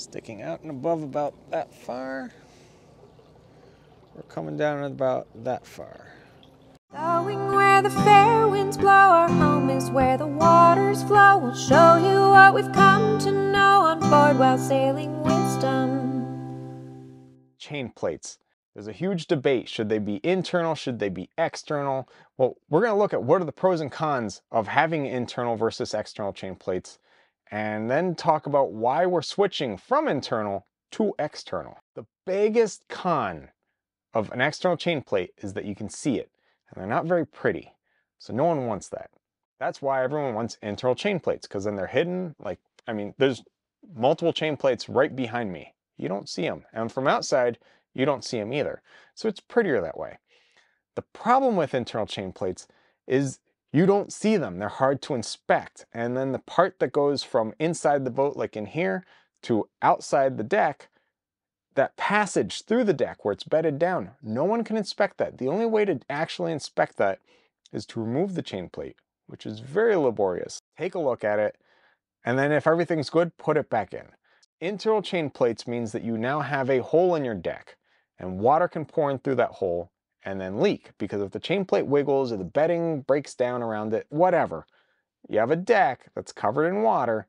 Sticking out and above about that far. We're coming down about that far. Going where the fair winds blow, our home is where the waters flow. We'll show you what we've come to know on board while sailing wisdom. Chain plates. There's a huge debate. Should they be internal? Should they be external? Well, we're going to look at what are the pros and cons of having internal versus external chain plates, and then talk about why we're switching from internal to external. The biggest con of an external chain plate is that you can see it and they're not very pretty. So no one wants that. That's why everyone wants internal chain plates because then they're hidden. Like, I mean, there's multiple chain plates right behind me. You don't see them. And from outside, you don't see them either. So it's prettier that way. The problem with internal chain plates is you don't see them. They're hard to inspect. And then the part that goes from inside the boat, like in here, to outside the deck, that passage through the deck where it's bedded down, no one can inspect that. The only way to actually inspect that is to remove the chain plate, which is very laborious. Take a look at it, and then if everything's good, put it back in. Internal chain plates means that you now have a hole in your deck, and water can pour in through that hole and then leak, because if the chain plate wiggles or the bedding breaks down around it, whatever, you have a deck that's covered in water,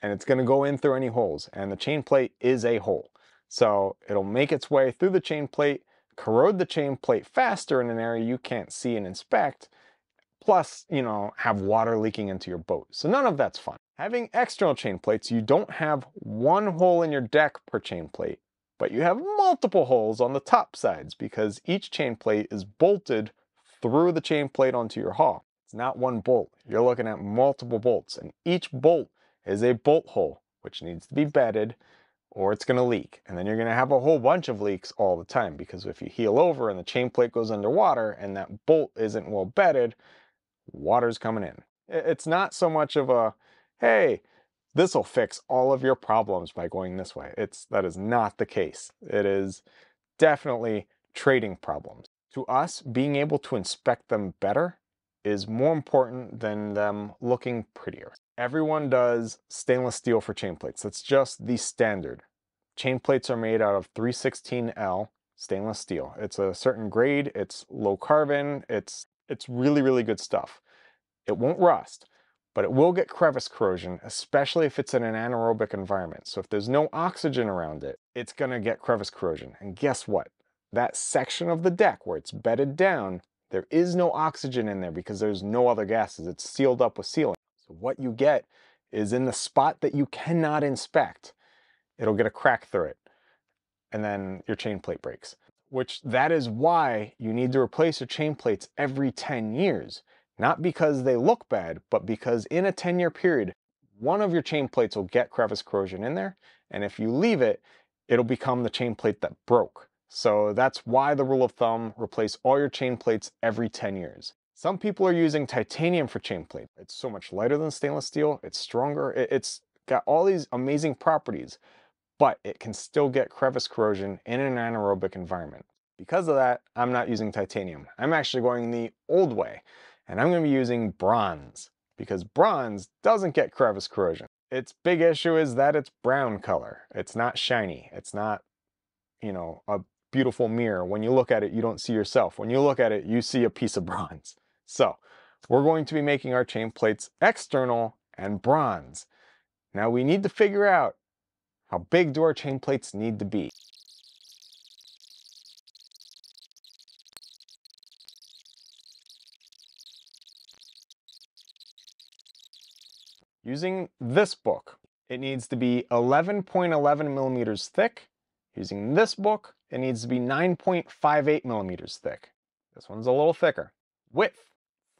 and it's gonna go in through any holes, and the chain plate is a hole. So it'll make its way through the chain plate, corrode the chain plate faster in an area you can't see and inspect, plus, you know, have water leaking into your boat. So none of that's fun. Having external chain plates, you don't have one hole in your deck per chain plate, but you have multiple holes on the top sides because each chain plate is bolted through the chain plate onto your hull. It's not one bolt. You're looking at multiple bolts, and each bolt is a bolt hole, which needs to be bedded or it's going to leak. And then you're going to have a whole bunch of leaks all the time because if you heel over and the chain plate goes underwater and that bolt isn't well bedded, water's coming in. It's not so much of a, hey, this will fix all of your problems by going this way. It's that is not the case. It is definitely trading problems. To us, being able to inspect them better is more important than them looking prettier. Everyone does stainless steel for chain plates. That's just the standard. Chain plates are made out of 316L stainless steel. It's a certain grade, it's low carbon, it's it's really really good stuff. It won't rust, but it will get crevice corrosion, especially if it's in an anaerobic environment. So if there's no oxygen around it, it's to get crevice corrosion. And guess what? That section of the deck where it's bedded down, there is no oxygen in there because there's no other gases. It's sealed up with sealing. So what you get is in the spot that you cannot inspect, it'll get a crack through it. And then your chain plate breaks. Which that is why you need to replace your chain plates every 10 years. Not because they look bad, but because in a 10 year period, one of your chain plates will get crevice corrosion in there. And if you leave it, it'll become the chain plate that broke. So that's why the rule of thumb, replace all your chain plates every 10 years. Some people are using titanium for chain plate. It's so much lighter than stainless steel. It's stronger. It's got all these amazing properties, but it can still get crevice corrosion in an anaerobic environment. Because of that, I'm not using titanium. I'm actually going the old way, and I'm going to be using bronze because bronze doesn't get crevice corrosion. Its big issue is that it's brown color. It's not shiny. It's not, you know, a beautiful mirror. When you look at it, you don't see yourself. When you look at it, you see a piece of bronze. So we're going to be making our chain plates external and bronze. Now we need to figure out how big do our chain plates need to be. Using this book, it needs to be 11.11 millimeters thick. Using this book, it needs to be 9.58 millimeters thick. This one's a little thicker. Width,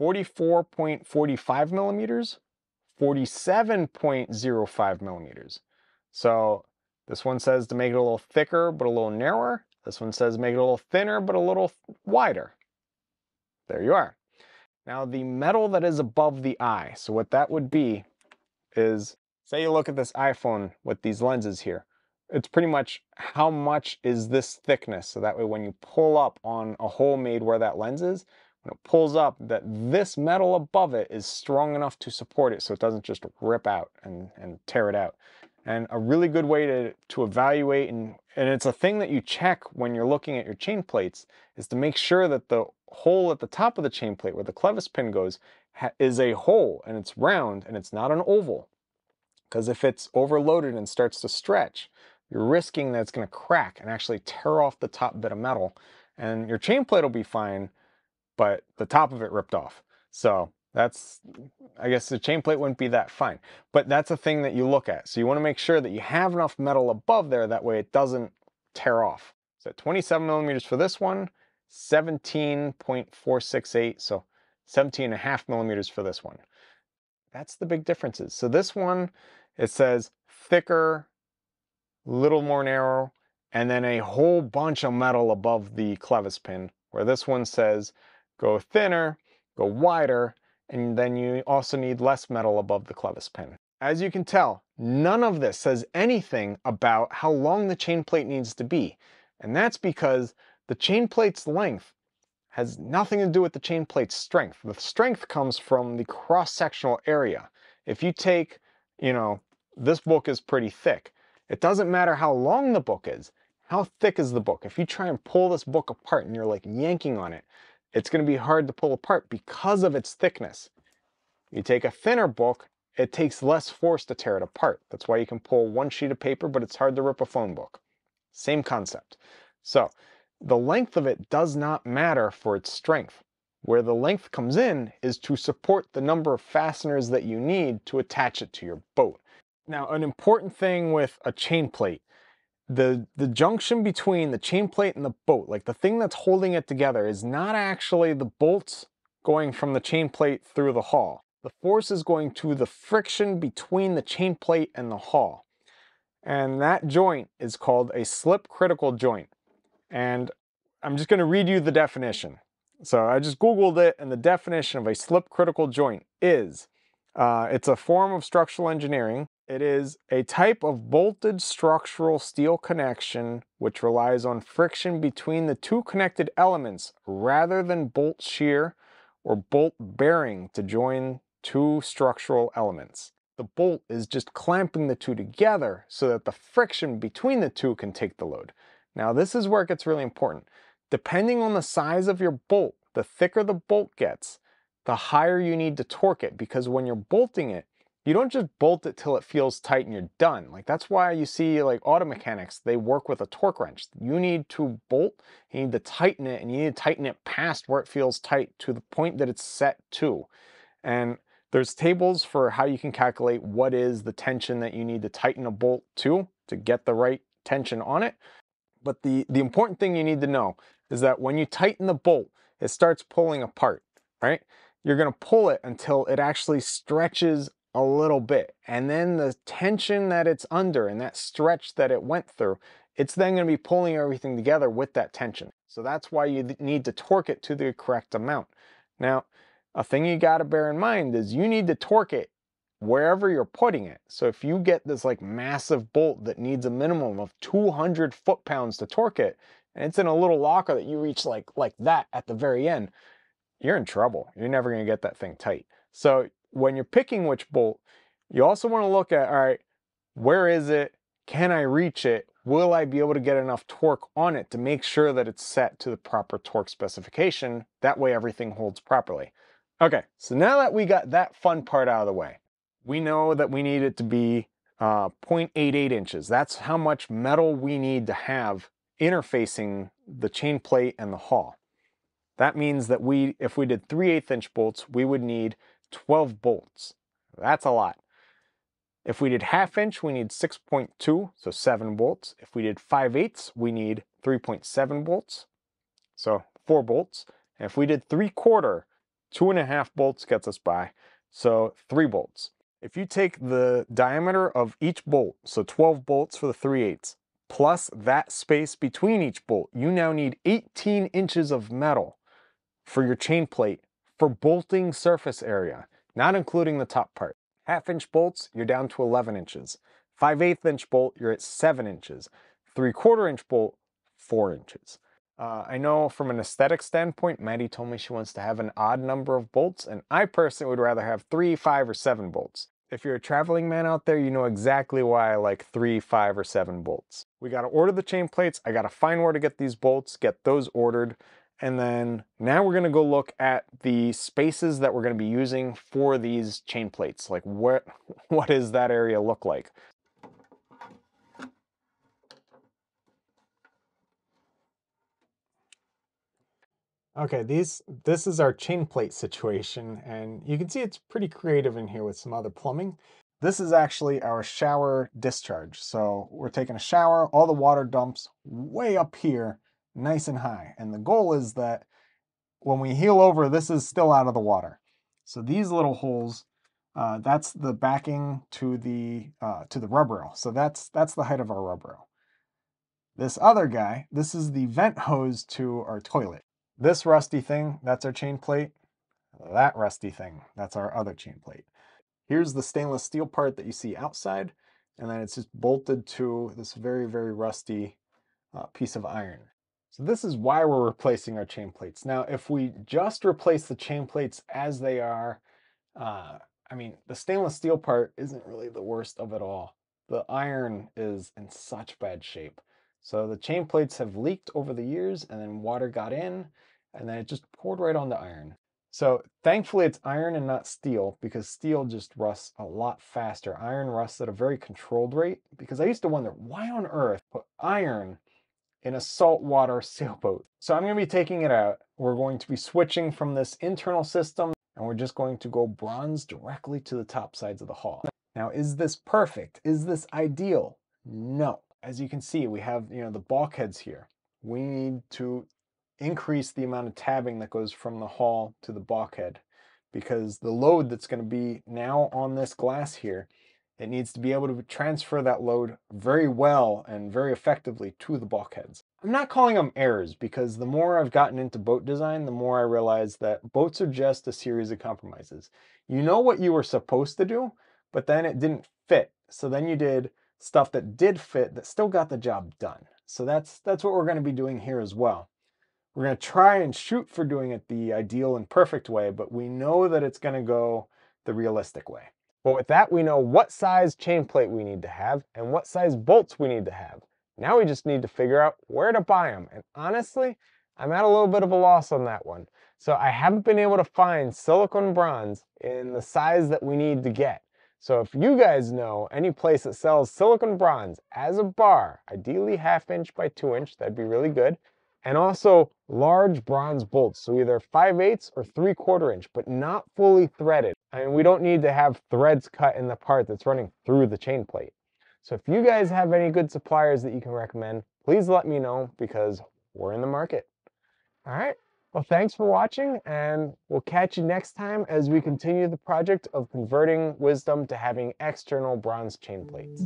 44.45 millimeters, 47.05 millimeters. So this one says to make it a little thicker but a little narrower. This one says make it a little thinner but a little wider. There you are. Now the metal that is above the eye, so what that would be is, say you look at this iPhone with these lenses here, it's pretty much how much is this thickness, so that way when you pull up on a hole made where that lens is, when it pulls up, that this metal above it is strong enough to support it so it doesn't just rip out and, and tear it out. And a really good way to, to evaluate, and, and it's a thing that you check when you're looking at your chain plates, is to make sure that the hole at the top of the chain plate where the clevis pin goes is a hole and it's round and it's not an oval. Because if it's overloaded and starts to stretch, you're risking that it's going to crack and actually tear off the top bit of metal. And your chain plate will be fine, but the top of it ripped off. So that's, I guess the chain plate wouldn't be that fine. But that's a thing that you look at. So you want to make sure that you have enough metal above there, that way it doesn't tear off. So 27 millimeters for this one, 17.468, so 17 and a half millimeters for this one. That's the big differences. So this one, it says thicker, little more narrow, and then a whole bunch of metal above the clevis pin, where this one says go thinner, go wider, and then you also need less metal above the clevis pin. As you can tell, none of this says anything about how long the chain plate needs to be. And that's because the chain plate's length has nothing to do with the chain plate's strength. The strength comes from the cross-sectional area. If you take, you know, this book is pretty thick. It doesn't matter how long the book is. How thick is the book? If you try and pull this book apart and you're like yanking on it, it's going to be hard to pull apart because of its thickness. You take a thinner book, it takes less force to tear it apart. That's why you can pull one sheet of paper, but it's hard to rip a phone book. Same concept. So the length of it does not matter for its strength. Where the length comes in is to support the number of fasteners that you need to attach it to your boat. Now, an important thing with a chain plate, the, the junction between the chain plate and the boat, like the thing that's holding it together is not actually the bolts going from the chain plate through the hull. The force is going to the friction between the chain plate and the hull. And that joint is called a slip critical joint. And I'm just going to read you the definition. So I just Googled it, and the definition of a slip critical joint is uh, it's a form of structural engineering it is a type of bolted structural steel connection which relies on friction between the two connected elements rather than bolt shear or bolt bearing to join two structural elements. The bolt is just clamping the two together so that the friction between the two can take the load. Now this is where it gets really important. Depending on the size of your bolt, the thicker the bolt gets, the higher you need to torque it because when you're bolting it, you don't just bolt it till it feels tight and you're done. Like that's why you see like auto mechanics, they work with a torque wrench. You need to bolt, you need to tighten it and you need to tighten it past where it feels tight to the point that it's set to. And there's tables for how you can calculate what is the tension that you need to tighten a bolt to to get the right tension on it. But the, the important thing you need to know is that when you tighten the bolt, it starts pulling apart, right? You're gonna pull it until it actually stretches a little bit. And then the tension that it's under and that stretch that it went through, it's then to be pulling everything together with that tension. So that's why you need to torque it to the correct amount. Now, a thing you got to bear in mind is you need to torque it wherever you're putting it. So if you get this like massive bolt that needs a minimum of 200 foot-pounds to torque it, and it's in a little locker that you reach like like that at the very end, you're in trouble. You're never going to get that thing tight. So when you're picking which bolt, you also want to look at, all right, where is it? Can I reach it? Will I be able to get enough torque on it to make sure that it's set to the proper torque specification? That way everything holds properly. Okay, so now that we got that fun part out of the way, we know that we need it to be uh, 0.88 inches. That's how much metal we need to have interfacing the chain plate and the hull. That means that we, if we did 3 8 inch bolts, we would need 12 bolts. That's a lot. If we did half inch, we need 6.2, so 7 bolts. If we did 5 eighths, we need 3.7 bolts, so 4 bolts. And if we did 3 quarter, 2.5 bolts gets us by, so 3 bolts. If you take the diameter of each bolt, so 12 bolts for the 3 eighths, plus that space between each bolt, you now need 18 inches of metal for your chain plate for bolting surface area, not including the top part. Half inch bolts, you're down to 11 inches. 5 8 inch bolt, you're at 7 inches. 3 quarter inch bolt, 4 inches. Uh, I know from an aesthetic standpoint, Maddie told me she wants to have an odd number of bolts, and I personally would rather have 3, 5, or 7 bolts. If you're a traveling man out there, you know exactly why I like three, five, or seven bolts. We got to order the chain plates. I got to find where to get these bolts, get those ordered. And then now we're to go look at the spaces that we're to be using for these chain plates. Like what, what does that area look like? Okay, these this is our chain plate situation, and you can see it's pretty creative in here with some other plumbing. This is actually our shower discharge. So we're taking a shower, all the water dumps way up here, nice and high. And the goal is that when we heel over, this is still out of the water. So these little holes, uh, that's the backing to the uh, to the rub rail. So that's that's the height of our rub rail. This other guy, this is the vent hose to our toilet. This rusty thing, that's our chain plate. That rusty thing, that's our other chain plate. Here's the stainless steel part that you see outside, and then it's just bolted to this very, very rusty uh, piece of iron. So this is why we're replacing our chain plates. Now, if we just replace the chain plates as they are, uh, I mean, the stainless steel part isn't really the worst of it all. The iron is in such bad shape. So the chain plates have leaked over the years and then water got in and then it just poured right on the iron. So thankfully it's iron and not steel because steel just rusts a lot faster. Iron rusts at a very controlled rate because I used to wonder why on earth put iron in a saltwater sailboat. So I'm going to be taking it out. We're going to be switching from this internal system and we're just going to go bronze directly to the top sides of the hull. Now, is this perfect? Is this ideal? No. As you can see, we have, you know, the bulkheads here. We need to increase the amount of tabbing that goes from the hull to the bulkhead because the load that's going to be now on this glass here, it needs to be able to transfer that load very well and very effectively to the bulkheads. I'm not calling them errors because the more I've gotten into boat design, the more I realize that boats are just a series of compromises. You know what you were supposed to do, but then it didn't fit. So then you did stuff that did fit that still got the job done. So that's that's what we're going to be doing here as well. We're going to try and shoot for doing it the ideal and perfect way, but we know that it's going to go the realistic way. But with that, we know what size chain plate we need to have and what size bolts we need to have. Now we just need to figure out where to buy them. And honestly, I'm at a little bit of a loss on that one. So I haven't been able to find silicon bronze in the size that we need to get. So if you guys know any place that sells silicon bronze as a bar, ideally half inch by two inch, that'd be really good and also large bronze bolts, so either 5 eighths or 3 quarter inch, but not fully threaded. I mean, we don't need to have threads cut in the part that's running through the chain plate. So if you guys have any good suppliers that you can recommend, please let me know because we're in the market. All right, well, thanks for watching, and we'll catch you next time as we continue the project of converting Wisdom to having external bronze chain plates.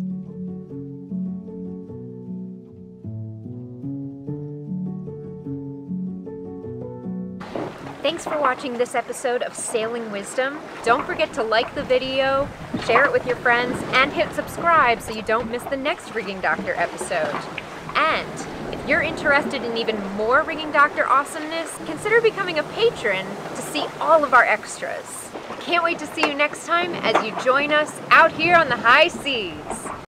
Thanks for watching this episode of Sailing Wisdom. Don't forget to like the video, share it with your friends, and hit subscribe so you don't miss the next Rigging Doctor episode. And you're interested in even more Rigging Doctor awesomeness, consider becoming a patron to see all of our extras. Can't wait to see you next time as you join us out here on the high seas.